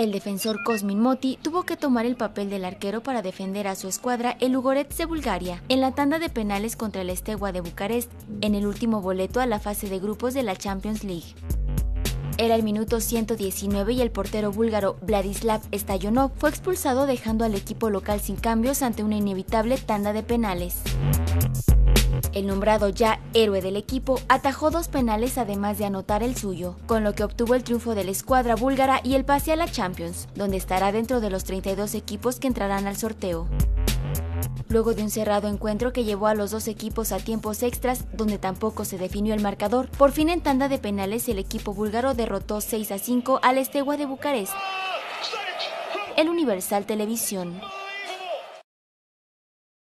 El defensor Cosmin Moti tuvo que tomar el papel del arquero para defender a su escuadra el Lugorets de Bulgaria en la tanda de penales contra el Estegua de Bucarest en el último boleto a la fase de grupos de la Champions League. Era el minuto 119 y el portero búlgaro Vladislav Stoyanov fue expulsado dejando al equipo local sin cambios ante una inevitable tanda de penales. El nombrado ya héroe del equipo atajó dos penales además de anotar el suyo, con lo que obtuvo el triunfo de la escuadra búlgara y el pase a la Champions, donde estará dentro de los 32 equipos que entrarán al sorteo. Luego de un cerrado encuentro que llevó a los dos equipos a tiempos extras, donde tampoco se definió el marcador, por fin en tanda de penales el equipo búlgaro derrotó 6 a 5 al Estegua de Bucarest. El Universal Televisión.